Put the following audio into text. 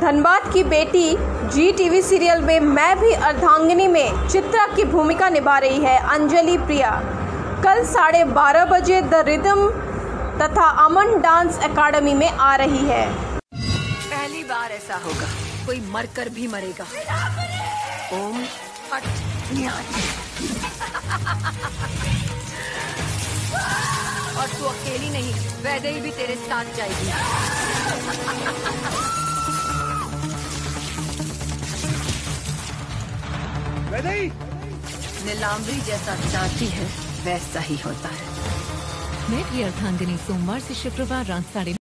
धनबाद की बेटी जी TV serial में मैं भी अर्धांगिनी में चित्रा की भूमिका निभा रही है, अंजलि प्रिया। कल साढ़े बारह बजे द रिदम तथा अमन डांस एकेडमी में आ रही है। पहली बार ऐसा होगा, कोई मरकर भी मरेगा। ओम और तू अकेली नहीं, वैदेही भी तेरे साथ जाएगी। नीलाम्बरी जैसा चाहती है वैसा ही होता है। मैं भी अर्धांगिनी सोमवार से शुक्रवार रात साढ़े